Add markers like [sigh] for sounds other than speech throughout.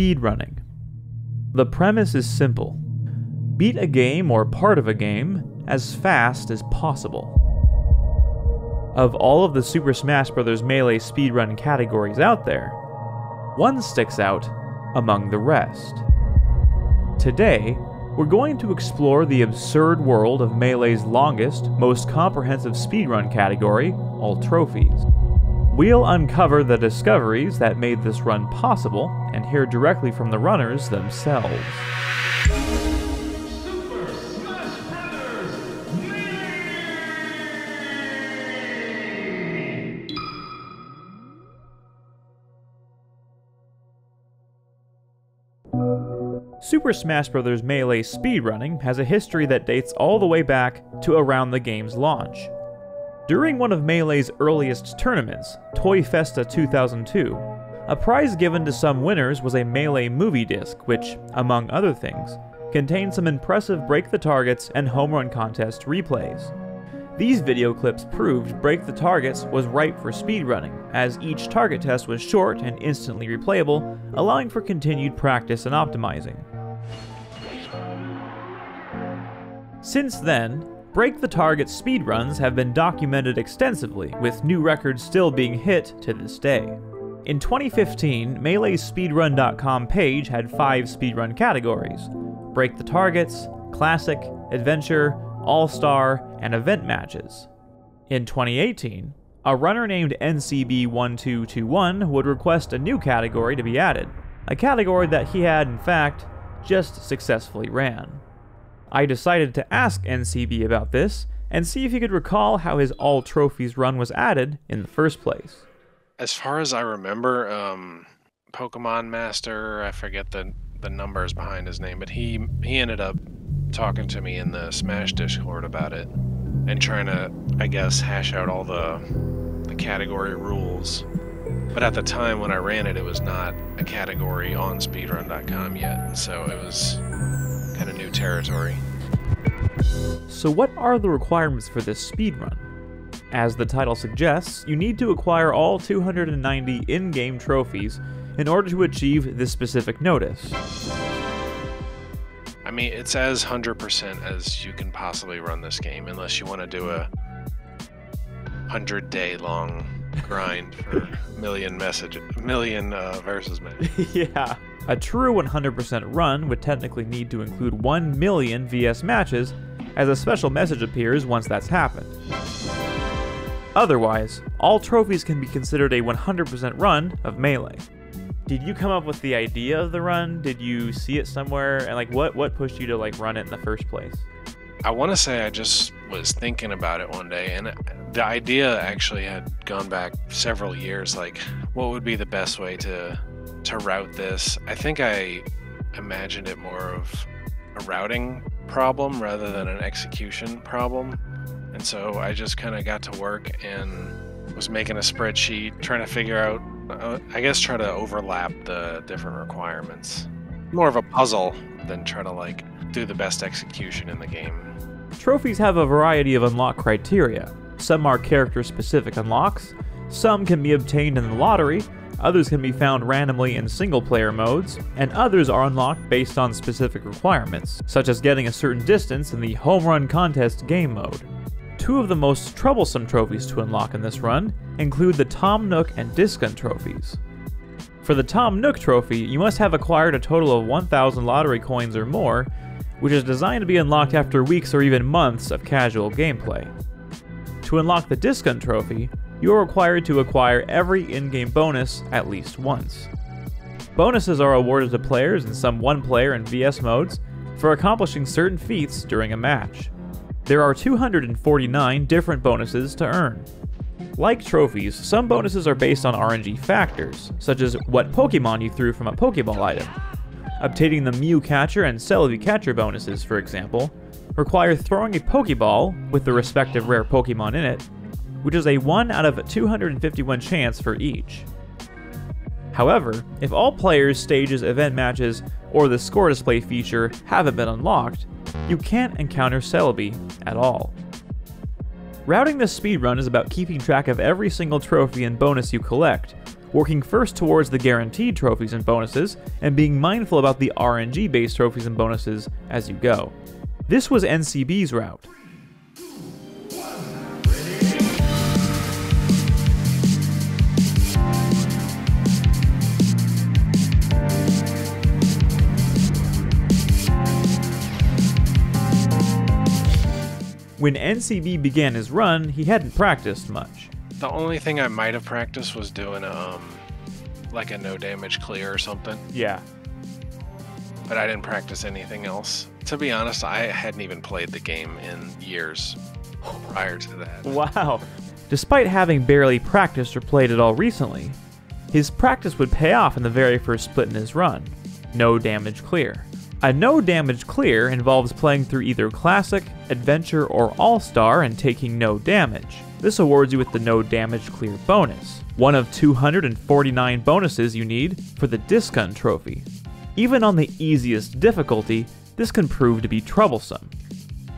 speedrunning. The premise is simple beat a game or part of a game as fast as possible. Of all of the Super Smash Bros. Melee speedrun categories out there, one sticks out among the rest. Today, we're going to explore the absurd world of Melee's longest, most comprehensive speedrun category, all trophies. We'll uncover the discoveries that made this run possible and hear directly from the runners themselves. Super Smash Bros. Melee speedrunning has a history that dates all the way back to around the game's launch. During one of Melee's earliest tournaments, Toy Festa 2002, a prize given to some winners was a Melee movie disc, which, among other things, contained some impressive break the targets and home run contest replays. These video clips proved Break the Targets was ripe for speedrunning, as each target test was short and instantly replayable, allowing for continued practice and optimizing. Since then, Break the Target speedruns have been documented extensively, with new records still being hit to this day. In 2015, Melee's Speedrun.com page had five speedrun categories Break the Targets, Classic, Adventure, All Star, and Event Matches. In 2018, a runner named NCB1221 would request a new category to be added, a category that he had, in fact, just successfully ran. I decided to ask NCB about this and see if he could recall how his All Trophies run was added in the first place. As far as I remember, um, Pokemon Master, I forget the the numbers behind his name, but he he ended up talking to me in the Smash Discord about it and trying to, I guess, hash out all the the category rules. But at the time when I ran it, it was not a category on speedrun.com yet, so it was new territory. So, what are the requirements for this speedrun? As the title suggests, you need to acquire all 290 in game trophies in order to achieve this specific notice. I mean, it's as 100% as you can possibly run this game, unless you want to do a 100 day long grind for a [laughs] million message, million uh, versus match. [laughs] yeah. A true 100% run would technically need to include 1 million VS matches, as a special message appears once that's happened. Otherwise, all trophies can be considered a 100% run of Melee. Did you come up with the idea of the run? Did you see it somewhere? And like what what pushed you to like run it in the first place? I want to say I just was thinking about it one day, and uh, the idea actually had gone back several years. Like, what would be the best way to to route this? I think I imagined it more of a routing problem rather than an execution problem, and so I just kind of got to work and was making a spreadsheet, trying to figure out, uh, I guess, try to overlap the different requirements. More of a puzzle than try to like do the best execution in the game. Trophies have a variety of unlock criteria. Some are character specific unlocks, some can be obtained in the lottery, others can be found randomly in single player modes, and others are unlocked based on specific requirements, such as getting a certain distance in the home run contest game mode. Two of the most troublesome trophies to unlock in this run include the Tom Nook and Diskun trophies. For the Tom Nook trophy, you must have acquired a total of 1,000 lottery coins or more, which is designed to be unlocked after weeks or even months of casual gameplay. To unlock the Diskun trophy, you are required to acquire every in game bonus at least once. Bonuses are awarded to players in some one player and VS modes for accomplishing certain feats during a match. There are 249 different bonuses to earn. Like trophies, some bonuses are based on RNG factors, such as what Pokemon you threw from a Pokeball item. Obtaining the Mew Catcher and Celebi Catcher bonuses, for example, require throwing a Pokeball with the respective rare Pokemon in it, which is a 1 out of 251 chance for each. However, if all players, stages, event matches, or the score display feature haven't been unlocked, you can't encounter Celebi at all. Routing this speedrun is about keeping track of every single trophy and bonus you collect, working first towards the guaranteed trophies and bonuses, and being mindful about the RNG based trophies and bonuses as you go. This was NCB's route. When NCB began his run, he hadn't practiced much. The only thing I might have practiced was doing um like a no damage clear or something, Yeah. but I didn't practice anything else. To be honest, I hadn't even played the game in years prior to that. [laughs] Wow. Despite having barely practiced or played at all recently, his practice would pay off in the very first split in his run no damage clear. A no damage clear involves playing through either Classic, Adventure, or All Star and taking no damage. This awards you with the no damage clear bonus, one of 249 bonuses you need for the Diskun trophy. Even on the easiest difficulty, this can prove to be troublesome.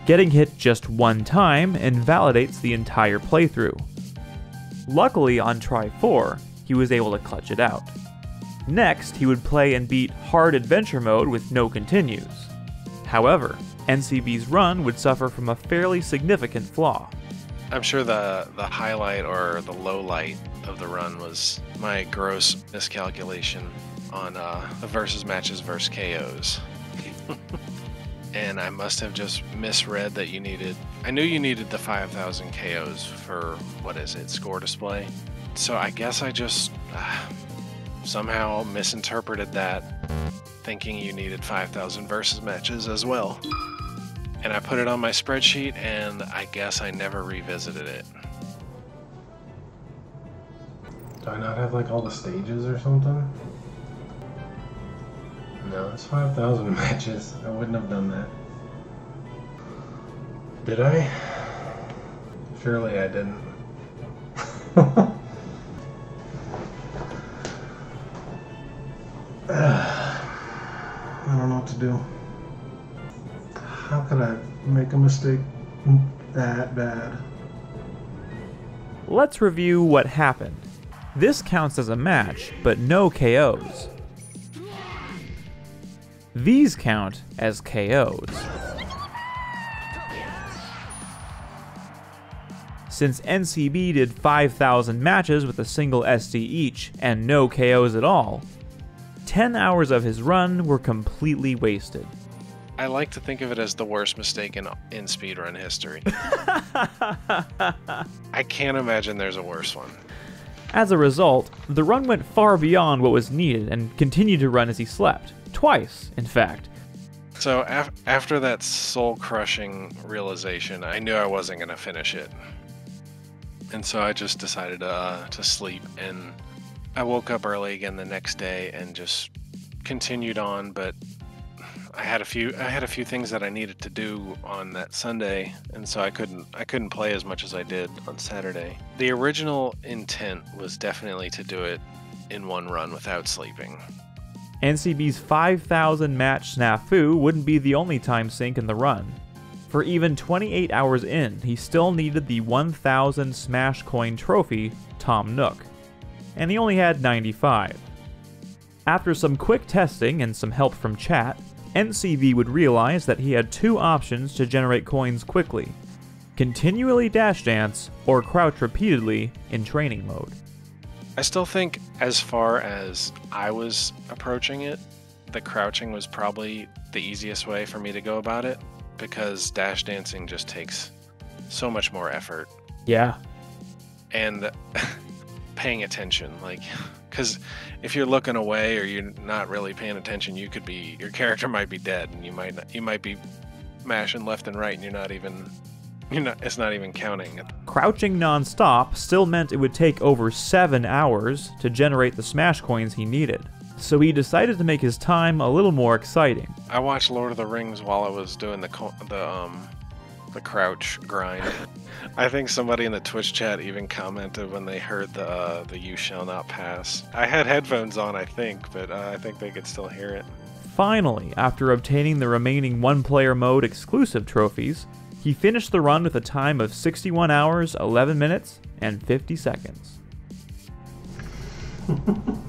Getting hit just one time invalidates the entire playthrough. Luckily, on try 4, he was able to clutch it out. Next, he would play and beat Hard Adventure mode with no continues. However, NCB's run would suffer from a fairly significant flaw. I'm sure the the highlight or the low light of the run was my gross miscalculation on uh, the versus matches versus KOs. [laughs] and I must have just misread that you needed. I knew you needed the 5,000 KOs for what is it, score display. So I guess I just uh, somehow misinterpreted that, thinking you needed 5,000 versus matches as well. And I put it on my spreadsheet, and I guess I never revisited it. Do I not have like all the stages or something? No, it's 5,000 [laughs] matches. I wouldn't have done that. Did I? Surely I didn't. [laughs] I don't know what to do. How could I make a mistake that bad? Let's review what happened. This counts as a match, but no KOs. These count as KOs. Since NCB did 5,000 matches with a single SD each and no KOs at all, 10 hours of his run were completely wasted. I like to think of it as the worst mistake in, in speedrun history. [laughs] I can't imagine there's a worse one. As a result, the run went far beyond what was needed and continued to run as he slept. Twice, in fact. So af- after that soul crushing realization, I knew I wasn't going to finish it. And so I just decided uh, to sleep. And I woke up early again the next day and just continued on. But I had a few I had a few things that I needed to do on that Sunday, and so I couldn't I couldn't play as much as I did on Saturday. The original intent was definitely to do it in one run without sleeping. NCB's 5,000 match snafu wouldn't be the only time sink in the run. For even 28 hours in, he still needed the 1000 Smash Coin trophy, Tom Nook, and he only had 95. After some quick testing and some help from chat, NCB would realize that he had two options to generate coins quickly continually dash dance or crouch repeatedly in training mode. I still think, as far as I was approaching it, the crouching was probably the easiest way for me to go about it because dash dancing just takes so much more effort Yeah. and [laughs] paying attention. Like, [laughs] because if you're looking away or you're not really paying attention, you could be your character might be dead, and you might not, you might be mashing left and right, and you're not even you're not it's not even counting. Crouching non-stop still meant it would take over 7 hours to generate the Smash coins he needed. So he decided to make his time a little more exciting. I watched Lord of the Rings while I was doing the co- the um the crouch grind. I think somebody in the Twitch chat even commented when they heard the uh, the "You shall not pass." I had headphones on, I think, but uh, I think they could still hear it. Finally, after obtaining the remaining one-player mode exclusive trophies, he finished the run with a time of 61 hours, 11 minutes, and 50 seconds. [laughs]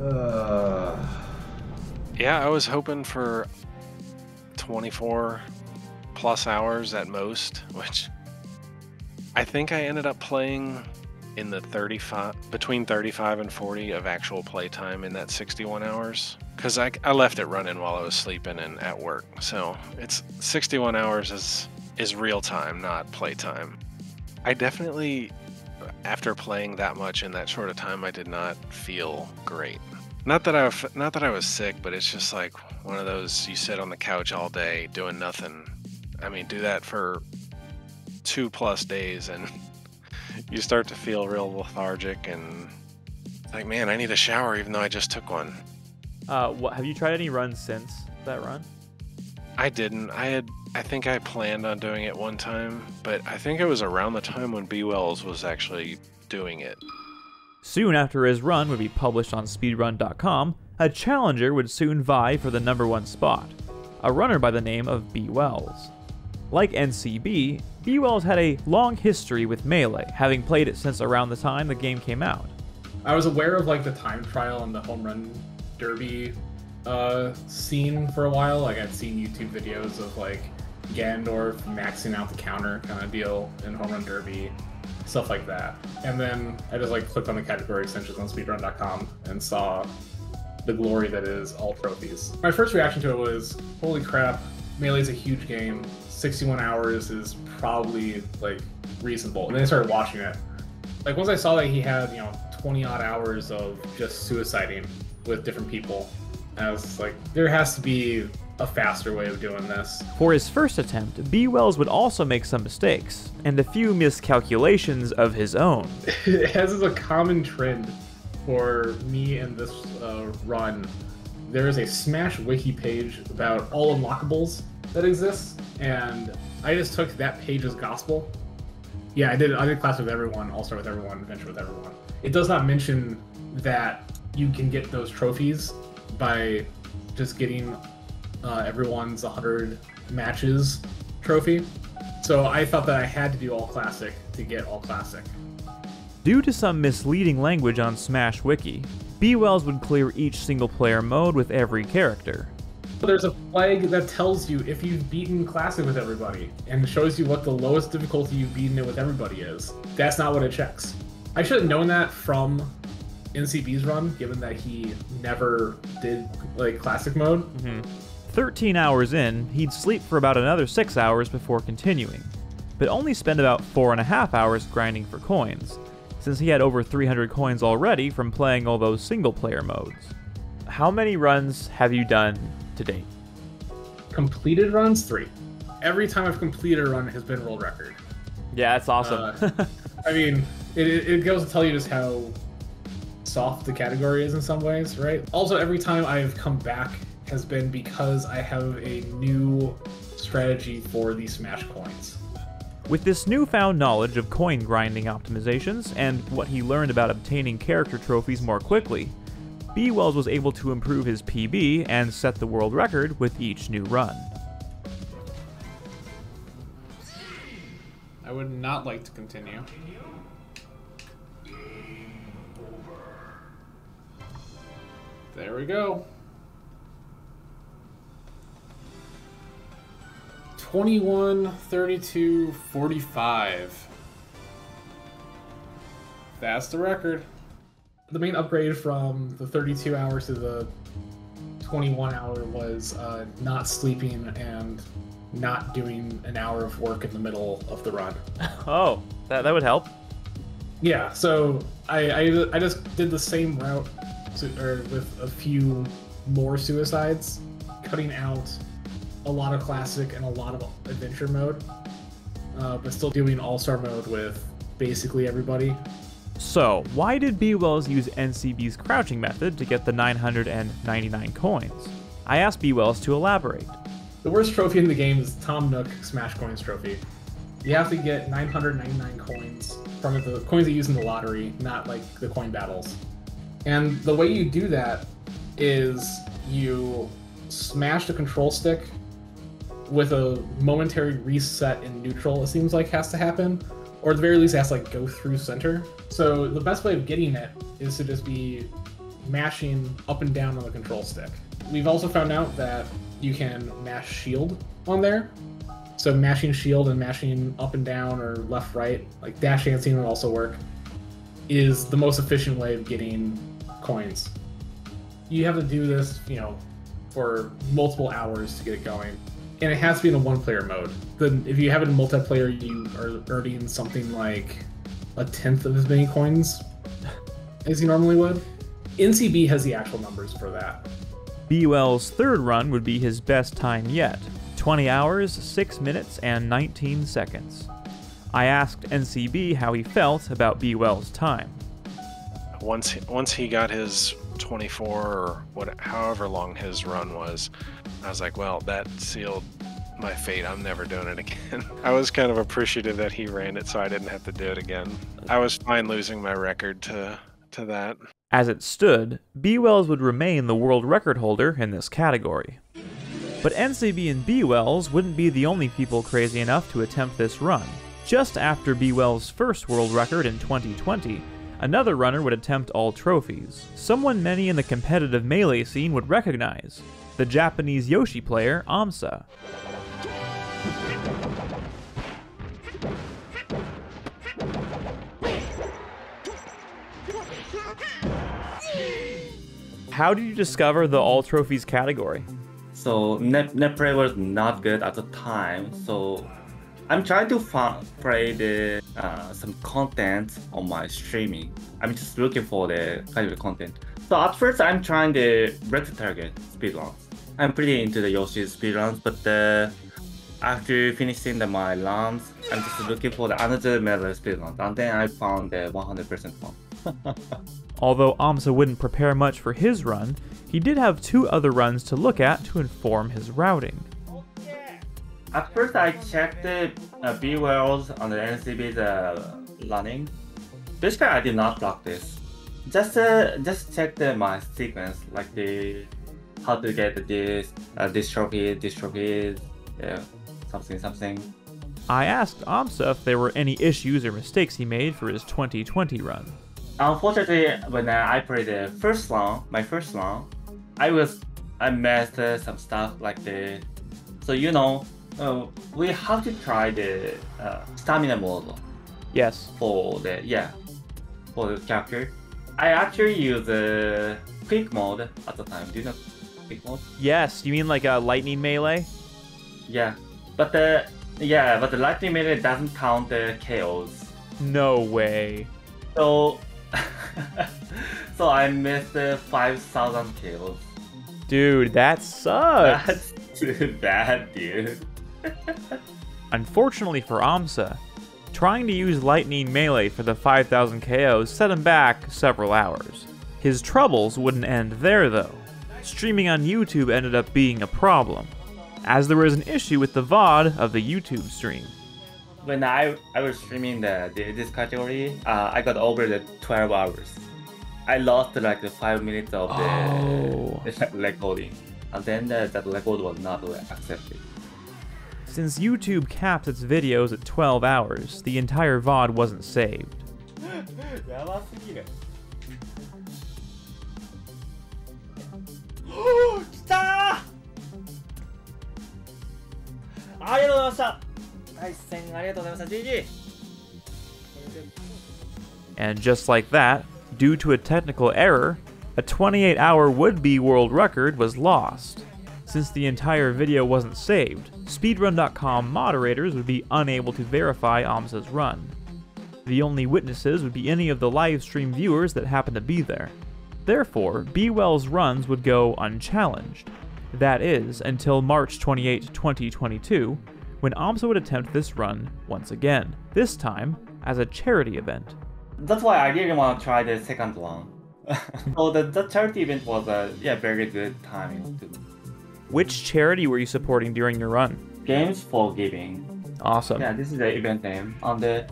uh, Yeah, I was hoping for 24 plus hours at most, [laughs] which I think I ended up playing in the 35 between 35 and 40 of actual playtime in that 61 hours because I, I left it running while I was sleeping and at work. So it's 61 hours is is real time, not playtime. I definitely, after playing that much in that short of time, I did not feel great. Not that I, not that I was sick, but it's just like one of those you sit on the couch all day doing nothing. I mean, do that for two plus days, and [laughs] you start to feel real lethargic and like, man, I need a shower, even though I just took one. Uh, what, have you tried any runs since that run? I didn't. I had. I think I planned on doing it one time, but I think it was around the time when B Wells was actually doing it. Soon after his run would be published on speedrun.com, a challenger would soon vie for the number one spot, a runner by the name of B. Wells. Like NCB, B. Wells had a long history with Melee, having played it since around the time the game came out. I was aware of like the time trial and the home run derby uh, scene for a while. Like I'd seen YouTube videos of like Ganondorf maxing out the counter kind of deal in home run derby, stuff like that. And then I just like clicked on the category extensions on speedrun.com and saw the glory that is all trophies. My first reaction to it was, holy crap, Melee's a huge game. 61 hours is probably like reasonable. And then I started watching it. Like once I saw that he had, you know, 20 odd hours of just suiciding with different people, I was like, there has to be a faster way of doing this. For his first attempt, B. Wells would also make some mistakes, and a few miscalculations of his own. [laughs] As is a common trend for me in this uh, run, there is a Smash wiki page about all unlockables that exists, and I just took that page as gospel. Yeah, I did. I did class with everyone, all star with everyone, adventure with everyone. It does not mention that you can get those trophies by just getting uh, everyone's 100 matches trophy. So I thought that I had to do all classic to get all classic. Due to some misleading language on Smash Wiki, B. Wells would clear each single player mode with every character. There's a flag that tells you if you've beaten classic with everybody and shows you what the lowest difficulty you've beaten it with everybody is. That's not what it checks. I should have known that from NCB's run, given that he never did like classic mode. 13 hours in, he'd sleep for about another 6 hours before continuing, but only spend about 4.5 hours grinding for coins, since he had over 300 coins already from playing all those single player modes. How many runs have you done to date? Completed runs three. Every time I've completed a run has been world record. Yeah, that's awesome. Uh, [laughs] I mean, it, it it goes to tell you just how soft the category is in some ways, right? Also, every time I've come back has been because I have a new strategy for the Smash coins. With this newfound knowledge of coin grinding optimizations and what he learned about obtaining character trophies more quickly, B. Wells was able to improve his PB and set the world record with each new run. I would not like to continue. There we go. 21, 32, 45. That's the record. The main upgrade from the 32 hours to the 21 hour was uh, not sleeping and not doing an hour of work in the middle of the run. [laughs] Oh, that, that would help. Yeah, so I, I, I just did the same route to, or with a few more suicides, cutting out a lot of classic and a lot of adventure mode, uh, but still doing all star mode with basically everybody. So, why did B. Wells use NCB's crouching method to get the 999 coins? I asked B. Wells to elaborate. The worst trophy in the game is Tom Nook Smash Coins trophy. You have to get 999 coins from the coins that you use in the lottery, not like the coin battles. And the way you do that is you smash the control stick with a momentary reset in neutral. It seems like has to happen, or at the very least, it has to like go through center. So the best way of getting it is to just be mashing up and down on the control stick. We've also found out that you can mash shield on there. So mashing shield and mashing up and down or left right, like dash dancing would also work, is the most efficient way of getting coins. You have to do this, you know, for multiple hours to get it going. And it has to be in a one player mode. Then if you have it in multiplayer, you are earning something like a tenth of as many coins [laughs] as you normally would. NCB has the actual numbers for that. B Wells' third run would be his best time yet 20 hours, 6 minutes, and 19 seconds. I asked NCB how he felt about B Wells' time. Once once he got his 24 or what, however long his run was, I was like, well, that sealed my fate. I'm never doing it again. [laughs] I was kind of appreciative that he ran it so I didn't have to do it again. I was fine losing my record to to that. As it stood, B Wells would remain the world record holder in this category. But NCB and B Wells wouldn't be the only people crazy enough to attempt this run. Just after B Wells' first world record in 2020, another runner would attempt all trophies, someone many in the competitive melee scene would recognize the Japanese Yoshi player Amsa. How did you discover the all trophies category? So net, net play was not good at the time. So I'm trying to find, play the uh, some content on my streaming. I'm just looking for the kind of content. So at first I'm trying the red target speedruns. I'm pretty into the Yoshi speedruns, but uh, after finishing the, my runs, I'm just looking for the another medal speedruns, and then I found the 100% one. [laughs] Although Amsa wouldn't prepare much for his run, he did have two other runs to look at to inform his routing. At first, I checked the uh, B wells on the NCB's uh, running. Basically, I did not practice. Just uh, just check the, my sequence, like the how to get this uh, this trophy, this trophy, yeah, something, something. I asked Amsa if there were any issues or mistakes he made for his 2020 run. Unfortunately, when I played the first round, my first round, I was I messed uh, some stuff like the. So you know, uh, we have to try the uh, stamina model Yes. for the yeah for the character. I actually use uh, the quick mode at the time. Do you know quick mode? Yes, you mean like a lightning melee? Yeah, but the yeah, but the lightning melee doesn't count the KOs. No way. So [laughs] so I missed the five thousand kills. Dude, that sucks. That's [laughs] too bad, dude. [laughs] Unfortunately for Amsa, trying to use lightning melee for the 5000 KOs set him back several hours. His troubles wouldn't end there though. Streaming on YouTube ended up being a problem, as there was an issue with the VOD of the YouTube stream. When I I was streaming the, the this category, uh, I got over the twelve hours. I lost like the five minutes of the, Oh. the recording, and then the, that record was not accepted. Since YouTube caps its videos at 12 hours, the entire VOD wasn't saved. and just like that, due to a technical error, a 28 hour would be world record was lost. Since the entire video wasn't saved, speedrun.com moderators would be unable to verify Amsa's run. The only witnesses would be any of the live stream viewers that happen to be there. Therefore, B Well's runs would go unchallenged. That is, until March 28, 2022, when Amsa would attempt this run once again, this time as a charity event. That's why I really want to try the second one. [laughs] so the, the charity event was a yeah very good timing Which charity were you supporting during your run? Games for Giving. Awesome. Yeah, this is the event name. On the,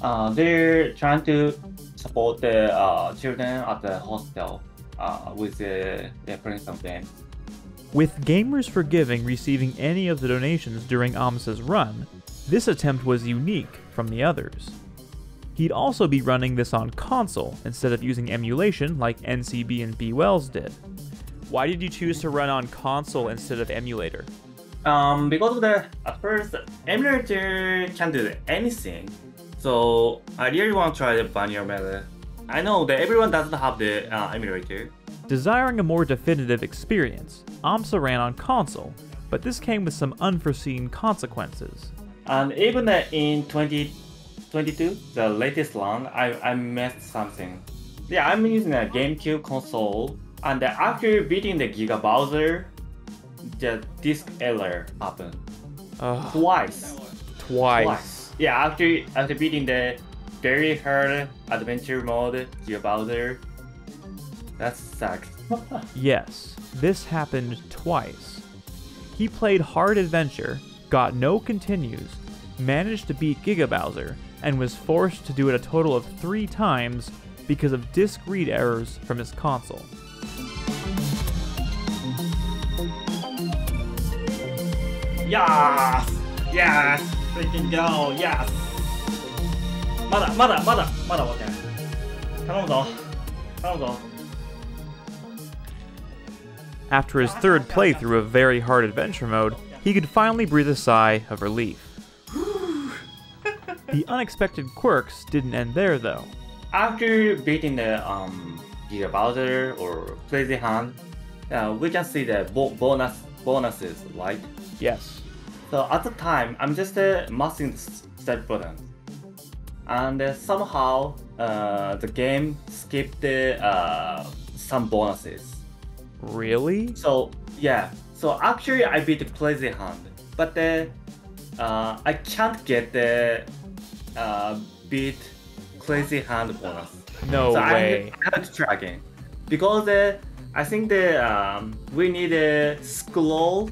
uh, they're trying to support the uh, children at the hostel uh, with the, the playing some games. With Gamers for Giving receiving any of the donations during AMSA's run, this attempt was unique from the others. He'd also be running this on console instead of using emulation like NCB and B Wells did. Why did you choose to run on console instead of emulator? Um, because of the at first emulator can do anything, so I really want to try the vanilla method. I know that everyone doesn't have the uh, emulator. Desiring a more definitive experience, AMSA ran on console, but this came with some unforeseen consequences. And even in 2022, the latest one, I, I missed something. Yeah, I'm using a GameCube console, and after beating the Giga Bowser, the disk error happened Ugh, twice. twice. Yeah, after after beating the very hard adventure mode, Giga Bowser, that sucked. [laughs] Yes, this happened twice. He played Hard Adventure, got no continues, managed to beat Giga Bowser, and was forced to do it a total of three times because of disk read errors from his console. Yes! Yes! Freaking go! Yes! まだまだまだまだ終わってない。頼むぞ。頼むぞ。 After his third playthrough of very hard adventure mode, he could finally breathe a sigh of relief. [laughs] the unexpected quirks didn't end there though. After beating the um Giga Bowser or Crazy Hand, uh, we can see the bo- bonus bonuses, right? Yes. So at the time, I'm just uh, mashing the start button, and uh, somehow uh, the game skipped uh, some bonuses. Really? So yeah, so actually I beat the Crazy Hand, but the uh, I can't get the uh, beat Crazy Hand bonus. No so way. I, I have to try again because uh, I think the um, we need to scroll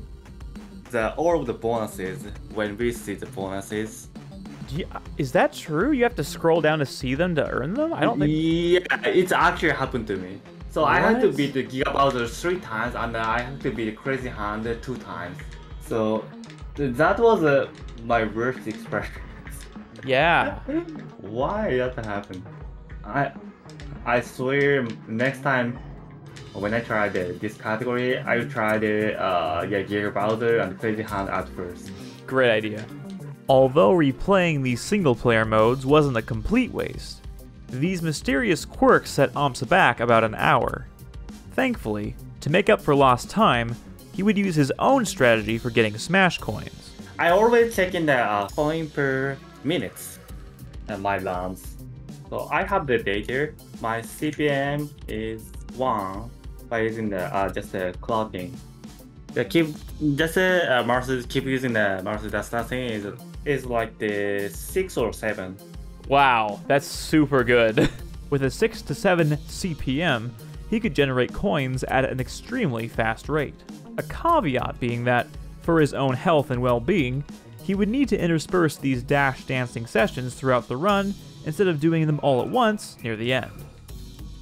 the all of the bonuses when we see the bonuses. Is that true? You have to scroll down to see them to earn them? I don't think. Yeah, it's actually happened to me. So I had to beat the Giga Bowser three times, and I had to beat the Crazy Hand two times. So that was uh, my worst experience. [laughs] Yeah. Why that happened? I I swear next time when I tried this category, I tried the uh, yeah Giga Bowser and Crazy Hand at first. Great idea. Although replaying these single player modes wasn't a complete waste, these mysterious quirks set Amsa back about an hour. Thankfully, to make up for lost time, he would use his own strategy for getting Smash coins. I always check in the uh, coin per minutes and my runs. So I have the data. My CPM is one by using the uh, just the clocking. The keep just uh, mouse keep using the mouse. That's nothing is is like the six or seven. Wow, that's super good. [laughs] With a 6 to 7 CPM, he could generate coins at an extremely fast rate. A caveat being that, for his own health and well being, he would need to intersperse these dash dancing sessions throughout the run instead of doing them all at once near the end.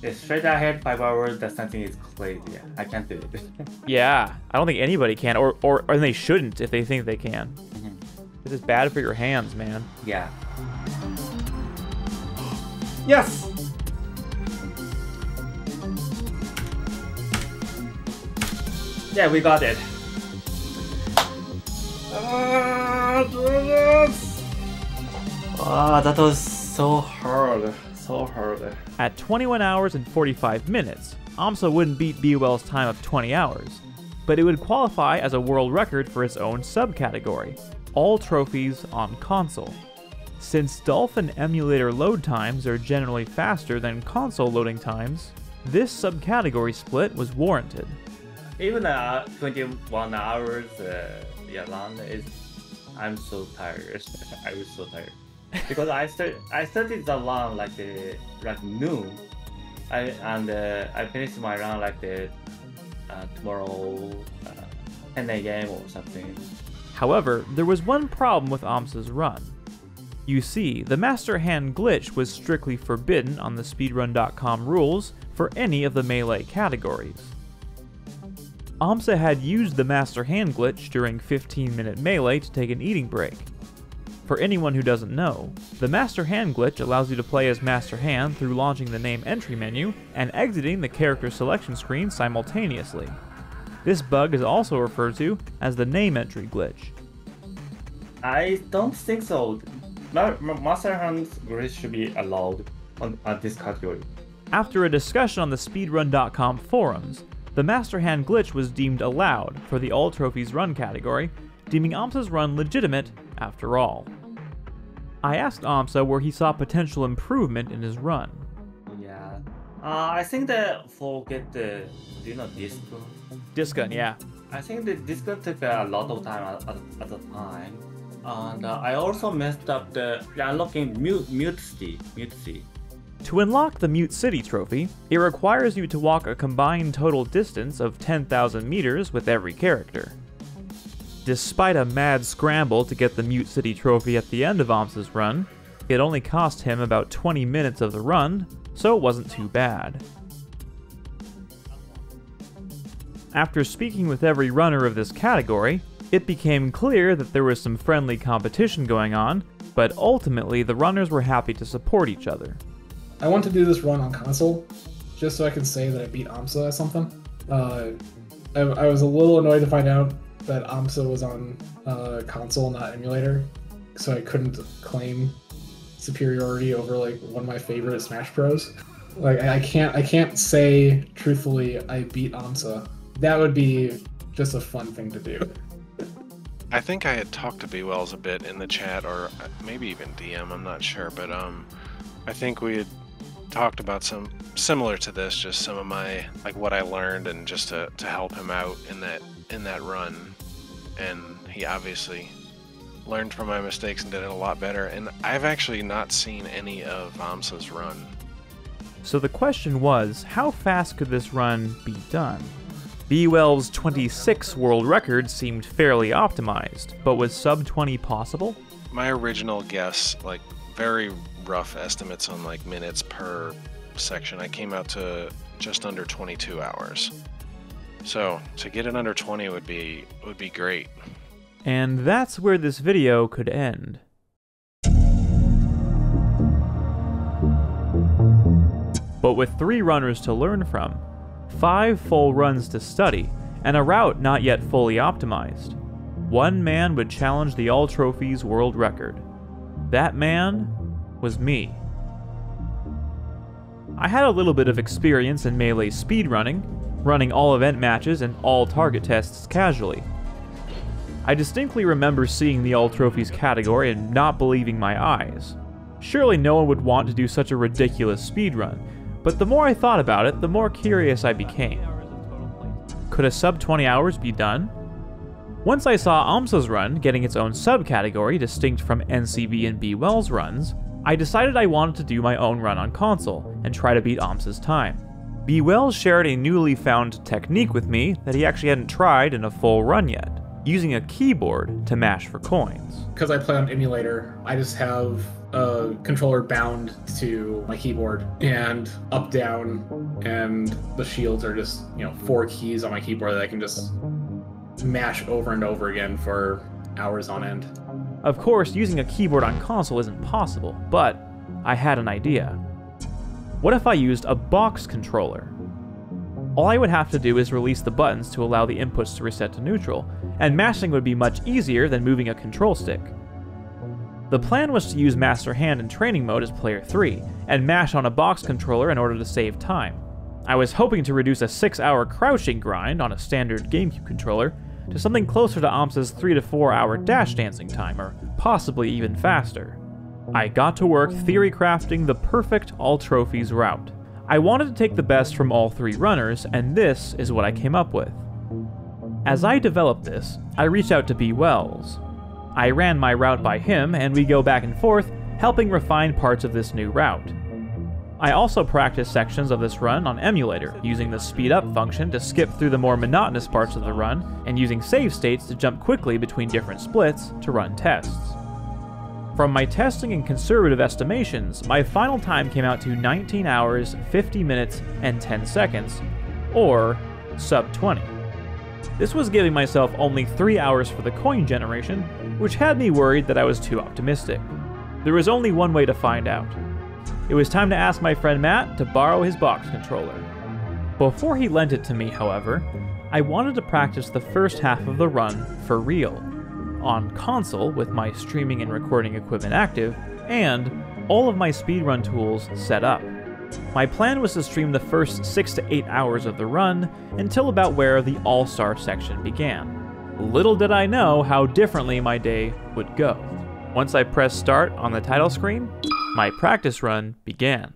The straight ahead five hours. That's something is crazy. I can't do it. [laughs] Yeah, I don't think anybody can, or, or, or they shouldn't if they think they can. This is bad for your hands, man. yeah. Yes! Yeah, we got it. Ah, that was so hard. So hard. At 21 hours and 45 minutes, AMSA wouldn't beat B Wells' time of 20 hours, but it would qualify as a world record for its own subcategory all trophies on console. Since Dolphin emulator load times are generally faster than console loading times, this subcategory split was warranted. Even uh, 21 hours uh, yeah, run is. I'm so tired. [laughs] I was so tired because I start I started the run like the like noon, I and uh, I finished my run like the uh, tomorrow uh, 10 a.m. or something. However, there was one problem with AMSA's run. You see, the Master Hand glitch was strictly forbidden on the speedrun.com rules for any of the melee categories. AMSA had used the Master Hand glitch during 15 minute melee to take an eating break. For anyone who doesn't know, the Master Hand glitch allows you to play as Master Hand through launching the name entry menu and exiting the character selection screen simultaneously. This bug is also referred to as the name entry glitch. I don't think so. Ma- ma- Master Hand glitch should be allowed on, on this category. After a discussion on the speedrun.com forums, the Master Hand glitch was deemed allowed for the All Trophies Run category, deeming AMSA's run legitimate after all. I asked AMSA where he saw potential improvement in his run. Yeah. Uh, I think that forget the do you know disco. Diskun, yeah. I think that disco took a lot of time at, at, at the time. And uh, I also messed up the unlocking mute mute city mute city. To unlock the Mute City trophy, it requires you to walk a combined total distance of 10,000 meters with every character. Despite a mad scramble to get the Mute City trophy at the end of AMSA's run, it only cost him about 20 minutes of the run, so it wasn't too bad. After speaking with every runner of this category, it became clear that there was some friendly competition going on, but ultimately the runners were happy to support each other. I want to do this run on console, just so I can say that I beat AMSA at something. Uh, I, I was a little annoyed to find out that AMSA was on uh, console, not emulator, so I couldn't claim superiority over like one of my favorite Smash Bros. Like I can't, I can't say truthfully I beat AMSA. That would be just a fun thing to do. I think I had talked to B Wells a bit in the chat, or uh, maybe even DM. I'm not sure, but um, I think we had talked about some similar to this, just some of my like what I learned, and just to, to help him out in that in that run. And he obviously learned from my mistakes and did it a lot better. And I've actually not seen any of Amsa's run. So the question was, how fast could this run be done? B-Well's 26 world record seemed fairly optimized, but was sub 20 possible? My original guess, like very rough estimates on like minutes per section, I came out to just under 22 hours. So to get it under 20 would be would be great. And that's where this video could end. But with three runners to learn from, five full runs to study, and a route not yet fully optimized, one man would challenge the All Trophies world record. That man was me. I had a little bit of experience in melee speedrunning, running all event matches and all target tests casually. I distinctly remember seeing the All Trophies category and not believing my eyes. Surely no one would want to do such a ridiculous speedrun, but the more I thought about it, the more curious I became. Could a sub 20 hours be done? Once I saw AMSA's run getting its own subcategory distinct from NCB and B Wells runs, I decided I wanted to do my own run on console and try to beat AMSA's time. B Wells shared a newly found technique with me that he actually hadn't tried in a full run yet, using a keyboard to mash for coins. Because I play on emulator, I just have a controller bound to my keyboard and up down and the shields are just you know four keys on my keyboard that i can just mash over and over again for hours on end Of course, using a keyboard on console isn't possible, but I had an idea. What if I used a box controller? All I would have to do is release the buttons to allow the inputs to reset to neutral, and mashing would be much easier than moving a control stick. The plan was to use Master Hand in training mode as player 3, and mash on a box controller in order to save time. I was hoping to reduce a 6 hour crouching grind on a standard GameCube controller to something closer to AMSA's 3 to 4 hour dash dancing time, or possibly even faster. I got to work theory crafting the perfect all trophies route. I wanted to take the best from all three runners, and this is what I came up with. As I developed this, I reached out to B. Wells. I ran my route by him, and we go back and forth, helping refine parts of this new route. I also practiced sections of this run on emulator, using the speed up function to skip through the more monotonous parts of the run, and using save states to jump quickly between different splits to run tests. From my testing and conservative estimations, my final time came out to 19 hours, 50 minutes, and 10 seconds, or sub 20. This was giving myself only 3 hours for the coin generation, which had me worried that I was too optimistic. There was only one way to find out. It was time to ask my friend Matt to borrow his box controller. Before he lent it to me, however, I wanted to practice the first half of the run for real, on console with my streaming and recording equipment active, and all of my speedrun tools set up. My plan was to stream the first 6 to 8 hours of the run until about where the All Star section began. Little did I know how differently my day would go. Once I pressed start on the title screen, my practice run began.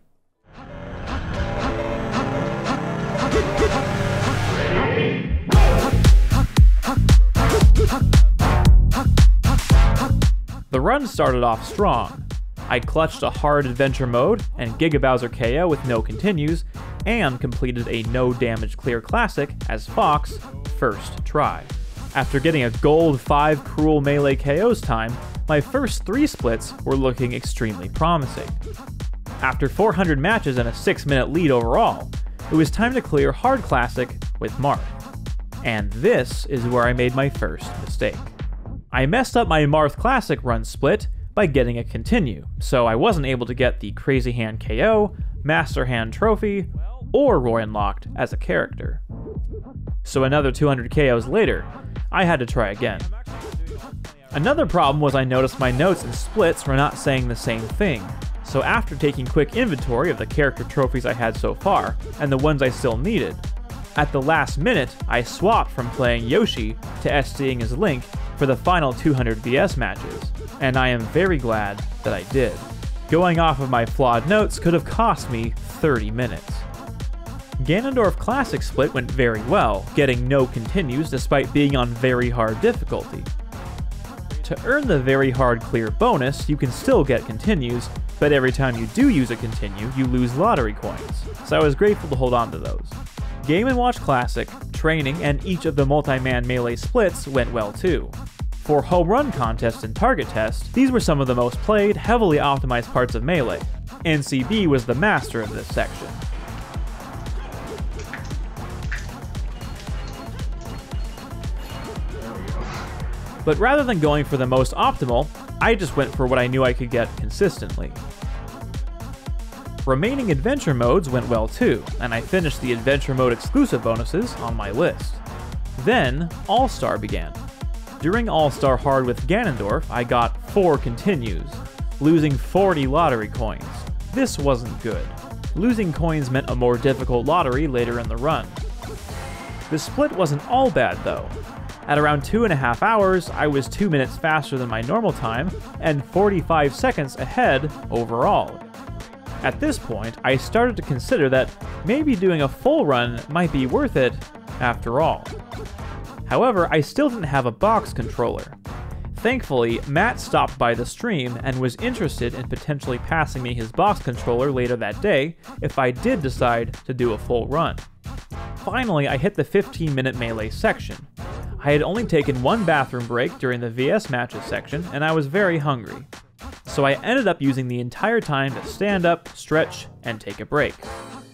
The run started off strong. I clutched a hard adventure mode and Giga Bowser KO with no continues, and completed a no damage clear classic as Fox first try. After getting a gold 5 cruel melee KOs time, my first three splits were looking extremely promising. After 400 matches and a 6 minute lead overall, it was time to clear Hard Classic with Marth. And this is where I made my first mistake. I messed up my Marth Classic run split by getting a continue, so I wasn't able to get the Crazy Hand KO, Master Hand Trophy, or Roy Unlocked as a character. So another 200 KOs later, I had to try again. Another problem was I noticed my notes and splits were not saying the same thing, so after taking quick inventory of the character trophies I had so far, and the ones I still needed, at the last minute, I swapped from playing Yoshi to SDing as Link for the final 200 VS matches, and I am very glad that I did. Going off of my flawed notes could have cost me 30 minutes. Ganondorf Classic Split went very well, getting no continues despite being on very hard difficulty. To earn the very hard clear bonus, you can still get continues, but every time you do use a continue, you lose lottery coins, so I was grateful to hold on to those. Game & Watch Classic, training, and each of the multi-man melee splits went well too. For home run contest and target test, these were some of the most played, heavily optimized parts of Melee. NCB was the master of this section. But rather than going for the most optimal, I just went for what I knew I could get consistently. Remaining adventure modes went well too, and I finished the adventure mode exclusive bonuses on my list. Then, All Star began. During All Star Hard with Ganondorf, I got 4 continues, losing 40 lottery coins. This wasn't good. Losing coins meant a more difficult lottery later in the run. The split wasn't all bad though. At around 2.5 hours, I was 2 minutes faster than my normal time, and 45 seconds ahead overall. At this point, I started to consider that maybe doing a full run might be worth it after all. However, I still didn't have a box controller. Thankfully, Matt stopped by the stream and was interested in potentially passing me his box controller later that day if I did decide to do a full run. Finally, I hit the 15 minute melee section. I had only taken one bathroom break during the VS matches section, and I was very hungry. So I ended up using the entire time to stand up, stretch, and take a break.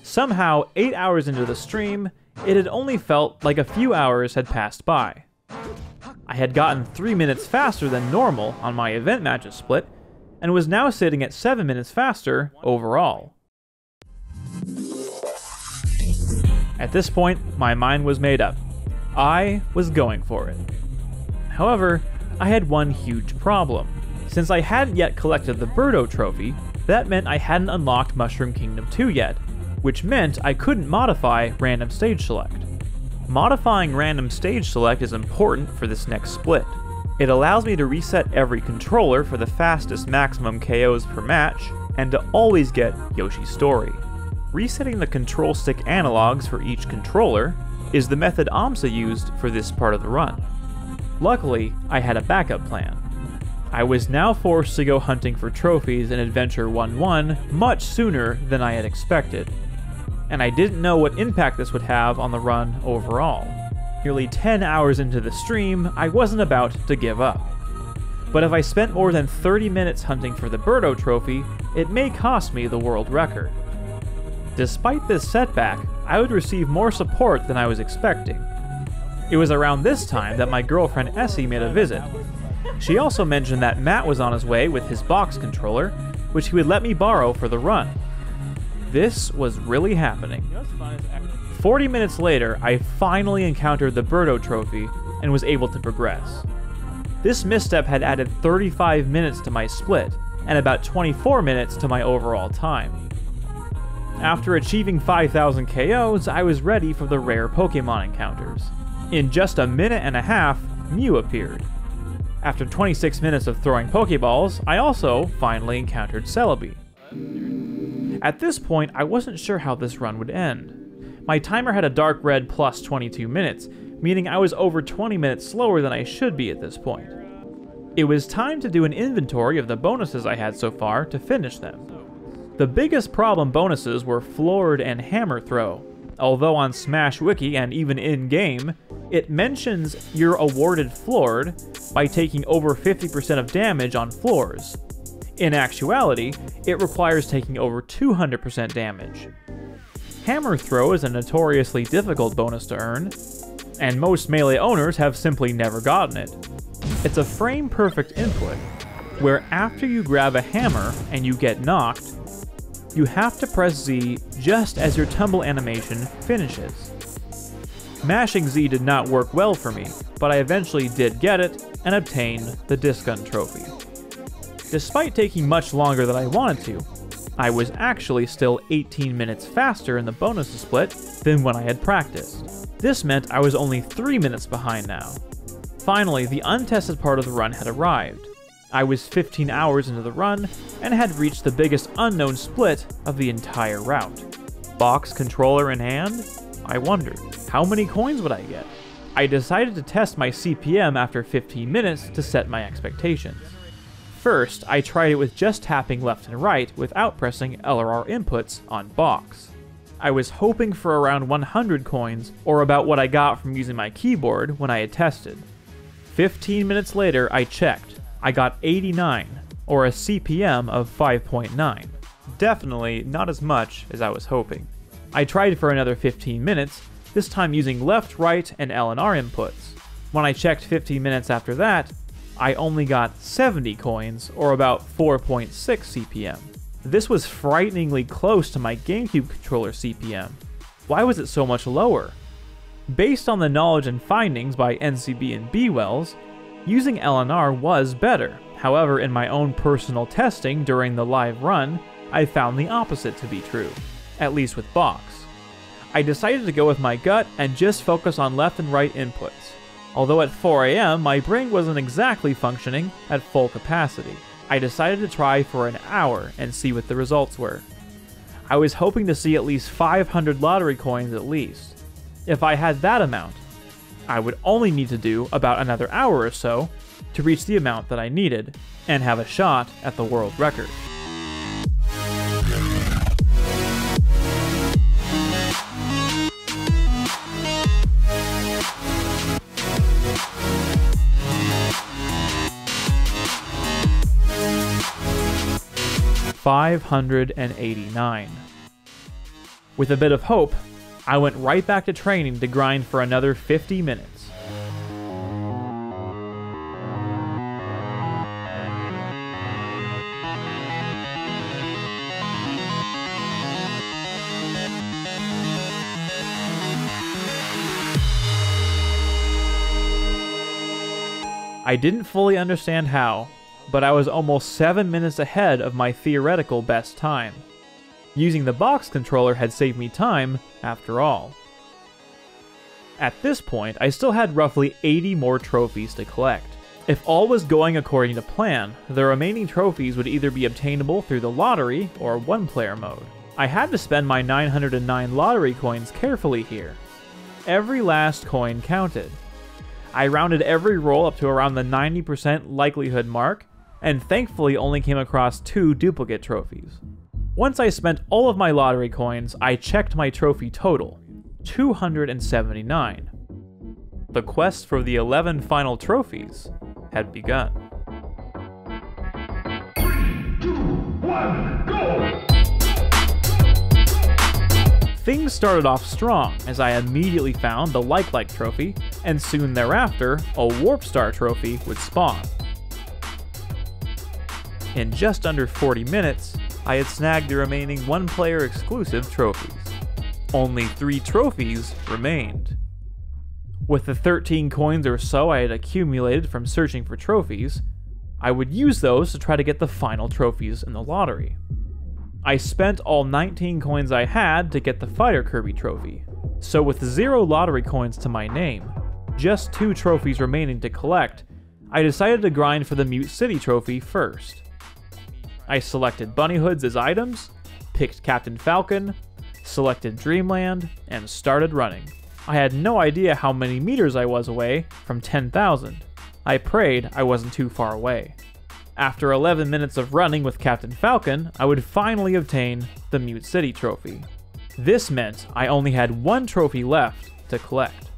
Somehow, 8 hours into the stream, it had only felt like a few hours had passed by. I had gotten 3 minutes faster than normal on my event matches split, and was now sitting at 7 minutes faster overall. At this point, my mind was made up. I was going for it. However, I had one huge problem. Since I hadn't yet collected the Birdo trophy, that meant I hadn't unlocked Mushroom Kingdom 2 yet, which meant I couldn't modify random stage select. Modifying random stage select is important for this next split. It allows me to reset every controller for the fastest maximum KOs per match, and to always get Yoshi's story. Resetting the control stick analogs for each controller is the method AMSA used for this part of the run. Luckily, I had a backup plan. I was now forced to go hunting for trophies in Adventure 1-1 much sooner than I had expected, and I didn't know what impact this would have on the run overall. Nearly 10 hours into the stream, I wasn't about to give up. But if I spent more than 30 minutes hunting for the Birdo trophy, it may cost me the world record. Despite this setback, I would receive more support than I was expecting. It was around this time that my girlfriend Essie made a visit. She also mentioned that Matt was on his way with his box controller, which he would let me borrow for the run. This was really happening. 40 minutes later, I finally encountered the Birdo trophy and was able to progress. This misstep had added 35 minutes to my split, and about 24 minutes to my overall time. After achieving 5,000 KOs, I was ready for the rare Pokemon encounters. In just a minute and a half, Mew appeared. After 26 minutes of throwing Pokeballs, I also finally encountered Celebi. At this point, I wasn't sure how this run would end. My timer had a dark red plus 22 minutes, meaning I was over 20 minutes slower than I should be at this point. It was time to do an inventory of the bonuses I had so far to finish them. The biggest problem bonuses were Floored and Hammer Throw, although on Smash Wiki and even in-game, it mentions you're awarded Floored by taking over 50% of damage on floors. In actuality, it requires taking over 200% damage. Hammer Throw is a notoriously difficult bonus to earn, and most Melee owners have simply never gotten it. It's a frame perfect input, where after you grab a hammer and you get knocked, you have to press Z just as your tumble animation finishes. Mashing Z did not work well for me, but I eventually did get it and obtained the Disc Gun trophy. Despite taking much longer than I wanted to, I was actually still 18 minutes faster in the bonus split than when I had practiced. This meant I was only 3 minutes behind now. Finally, the untested part of the run had arrived. I was 15 hours into the run and had reached the biggest unknown split of the entire route. Box controller in hand? I wondered, how many coins would I get? I decided to test my CPM after 15 minutes to set my expectations. First, I tried it with just tapping left and right without pressing LRR inputs on box. I was hoping for around 100 coins, or about what I got from using my keyboard when I had tested. 15 minutes later, I checked. I got 89, or a CPM of 5.9. Definitely not as much as I was hoping. I tried for another 15 minutes, this time using left, right, and LNR inputs. When I checked 15 minutes after that, I only got 70 coins, or about 4.6 CPM. This was frighteningly close to my GameCube controller CPM. Why was it so much lower? Based on the knowledge and findings by NCB and B-Wells, using LNR was better. However, in my own personal testing during the live run, I found the opposite to be true, at least with Box. I decided to go with my gut and just focus on left and right inputs. Although at 4am, my brain wasn't exactly functioning at full capacity. I decided to try for an hour and see what the results were. I was hoping to see at least 500 lottery coins at least. If I had that amount, I would only need to do about another hour or so to reach the amount that I needed and have a shot at the world record. Five hundred and eighty-nine. With a bit of hope, I went right back to training to grind for another 50 minutes. I didn't fully understand how, but I was almost 7 minutes ahead of my theoretical best time. Using the box controller had saved me time, after all. At this point, I still had roughly 80 more trophies to collect. If all was going according to plan, the remaining trophies would either be obtainable through the lottery or one-player mode. I had to spend my 909 lottery coins carefully here. Every last coin counted. I rounded every roll up to around the 90% likelihood mark, and thankfully only came across two duplicate trophies. Once I spent all of my lottery coins, I checked my trophy total 279. The quest for the 11 final trophies had begun. Things started off strong as I immediately found the Like Like trophy and soon thereafter, a Warp Star trophy would spawn. In just under 40 minutes, I had snagged the remaining one player exclusive trophies. Only three trophies remained. With the 13 coins or so I had accumulated from searching for trophies, I would use those to try to get the final trophies in the lottery. I spent all 19 coins I had to get the Fighter Kirby trophy, so with zero lottery coins to my name, just two trophies remaining to collect, I decided to grind for the Mute City trophy first. I selected Bunny Hoods as items, picked Captain Falcon, selected Dreamland, and started running. I had no idea how many meters I was away from 10,000. I prayed I wasn't too far away. After 11 minutes of running with Captain Falcon, I would finally obtain the Mute City trophy. This meant I only had one trophy left to collect.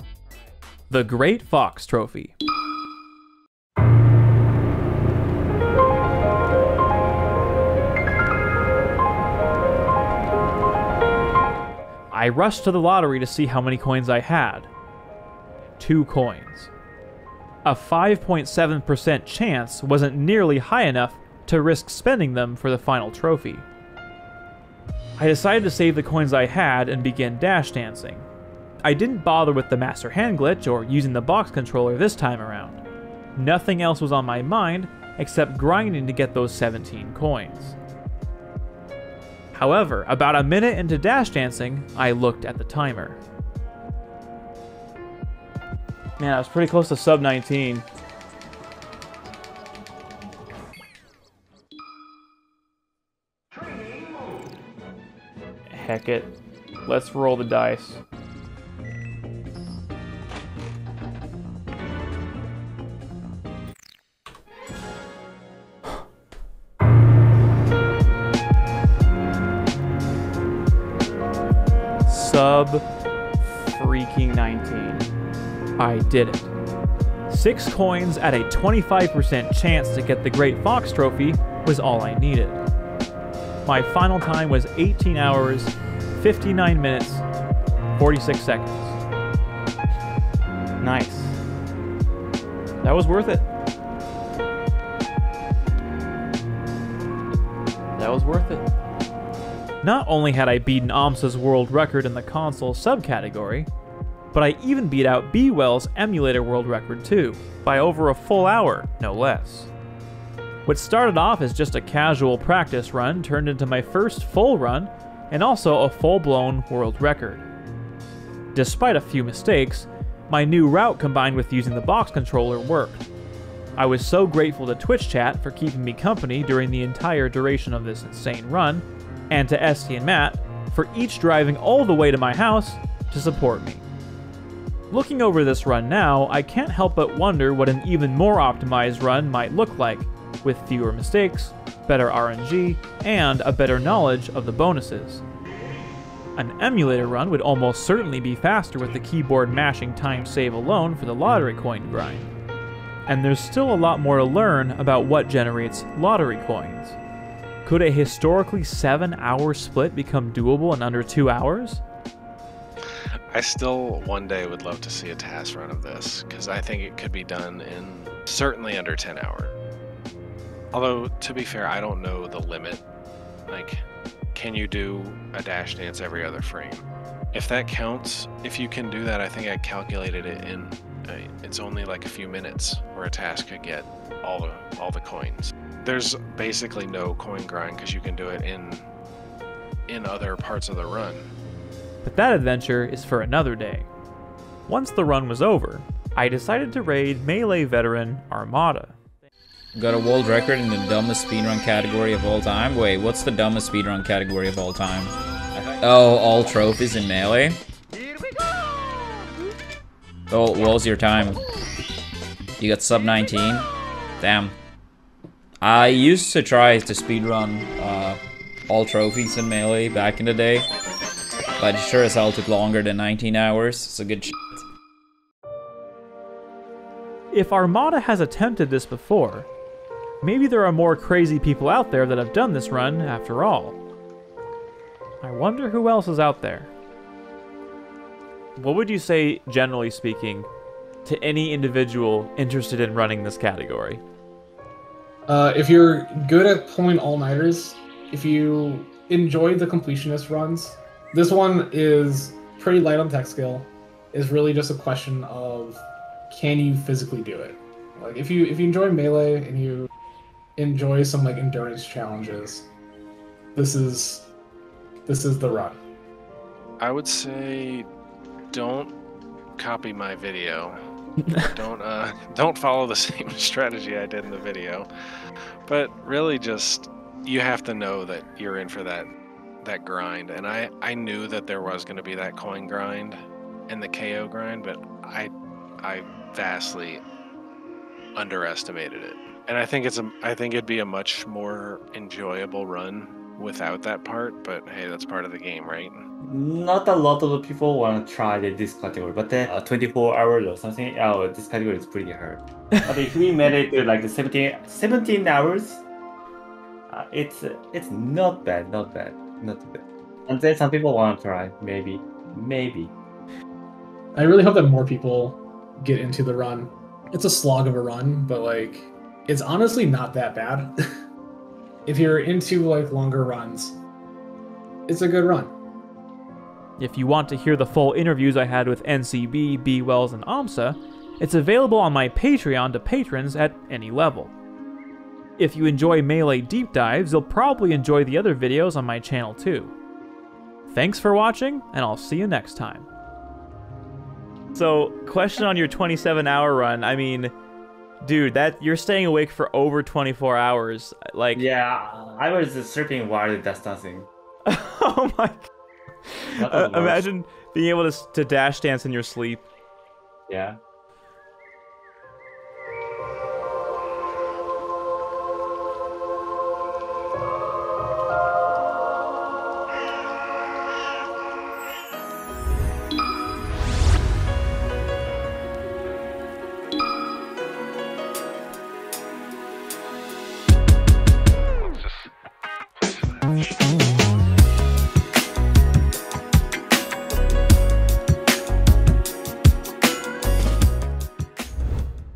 The Great Fox Trophy. I rushed to the lottery to see how many coins I had. Two coins. A 5.7% chance wasn't nearly high enough to risk spending them for the final trophy. I decided to save the coins I had and begin dash dancing. I didn't bother with the master hand glitch or using the box controller this time around. Nothing else was on my mind except grinding to get those 17 coins. However, about a minute into dash dancing, I looked at the timer. Man, I was pretty close to sub 19. Heck it. Let's roll the dice. Did it. Six coins at a 25% chance to get the Great Fox Trophy was all I needed. My final time was 18 hours, 59 minutes, 46 seconds. Nice. That was worth it. That was worth it. Not only had I beaten AMSA's world record in the console subcategory, but I even beat out B-Well's emulator world record too, by over a full hour, no less. What started off as just a casual practice run turned into my first full run, and also a full-blown world record. Despite a few mistakes, my new route combined with using the box controller worked. I was so grateful to Twitch chat for keeping me company during the entire duration of this insane run, and to Esty and Matt for each driving all the way to my house to support me. Looking over this run now, I can't help but wonder what an even more optimized run might look like, with fewer mistakes, better RNG, and a better knowledge of the bonuses. An emulator run would almost certainly be faster with the keyboard mashing time save alone for the lottery coin grind. And there's still a lot more to learn about what generates lottery coins. Could a historically 7 hour split become doable in under 2 hours? I still one day would love to see a TAS run of this because I think it could be done in certainly under 10 hour. Although to be fair, I don't know the limit. Like, can you do a dash dance every other frame? If that counts, if you can do that, I think I calculated it in. Uh, it's only like a few minutes where a TAS could get all the all the coins. There's basically no coin grind because you can do it in in other parts of the run. But that adventure is for another day. Once the run was over, I decided to raid Melee veteran Armada. Got a world record in the dumbest speedrun category of all time? Wait, what's the dumbest speedrun category of all time? Oh, all trophies in Melee? Oh, what was your time? You got sub 19? Damn. I used to try to speedrun uh, all trophies in Melee back in the day. But it sure as hell took longer than 19 hours. It's a good If Armada has attempted this before, maybe there are more crazy people out there that have done this run after all. I wonder who else is out there. What would you say, generally speaking, to any individual interested in running this category? Uh, if you're good at pulling all nighters, if you enjoy the completionist runs, this one is pretty light on tech skill. It's really just a question of can you physically do it? Like if you if you enjoy melee and you enjoy some like endurance challenges, this is this is the run. I would say don't copy my video. [laughs] don't uh don't follow the [laughs] same strategy I did in the video. But really just you have to know that you're in for that that grind and I I knew that there was going to be that coin grind and the KO grind, but I I vastly underestimated it. And I think it's a I think it'd be a much more enjoyable run without that part, but hey, that's part of the game, right? Not a lot of people want to try this category, but then uh, 24 hours or something, oh, this category is pretty hard. [laughs] but if we made it to like the 17, 17 hours, uh, it's it's not bad, not bad, not bad. And then some people want to try, maybe, maybe. I really hope that more people get into the run. It's a slog of a run, but like it's honestly not that bad. [laughs] if you're into like longer runs, it's a good run. If you want to hear the full interviews I had with NCB, B Wells, and AMSA, it's available on my Patreon to patrons at any level. If you enjoy Melee deep dives, you'll probably enjoy the other videos on my channel too. Thanks for watching, and I'll see you next time. So, question on your 27 hour run. I mean, dude, that you're staying awake for over 24 hours. Like, Yeah, I was sleeping while that's nothing. oh my That Uh, imagine being able to, to dash dance in your sleep. Yeah.